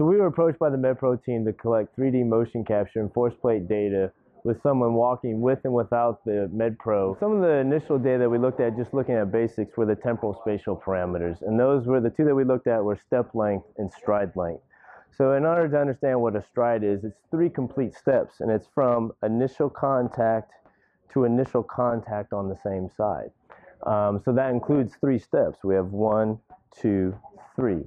So we were approached by the MedPro team to collect 3D motion capture and force plate data with someone walking with and without the MedPro. Some of the initial data that we looked at, just looking at basics, were the temporal spatial parameters. And those were the two that we looked at were step length and stride length. So in order to understand what a stride is, it's three complete steps, and it's from initial contact to initial contact on the same side. Um, so that includes three steps. We have one, two, three.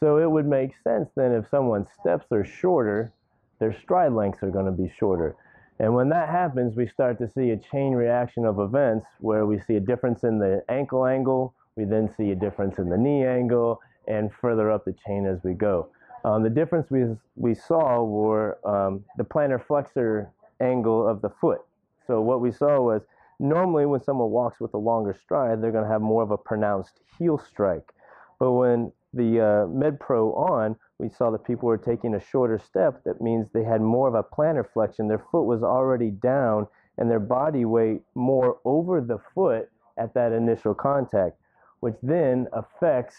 So it would make sense then if someone's steps are shorter, their stride lengths are going to be shorter. And when that happens, we start to see a chain reaction of events where we see a difference in the ankle angle, we then see a difference in the knee angle, and further up the chain as we go. Um, the difference we, we saw were um, the plantar flexor angle of the foot. So what we saw was normally when someone walks with a longer stride, they're going to have more of a pronounced heel strike. But when the uh, MedPro on, we saw that people were taking a shorter step. That means they had more of a plantar flexion. Their foot was already down and their body weight more over the foot at that initial contact, which then affects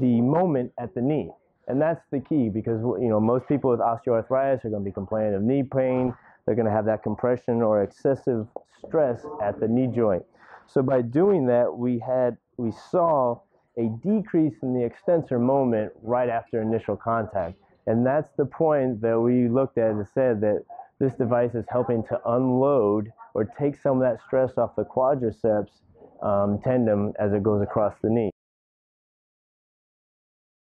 the moment at the knee. And that's the key because you know most people with osteoarthritis are going to be complaining of knee pain. They're going to have that compression or excessive stress at the knee joint. So by doing that, we had we saw a decrease in the extensor moment right after initial contact. And that's the point that we looked at and said that this device is helping to unload or take some of that stress off the quadriceps um, tendon as it goes across the knee.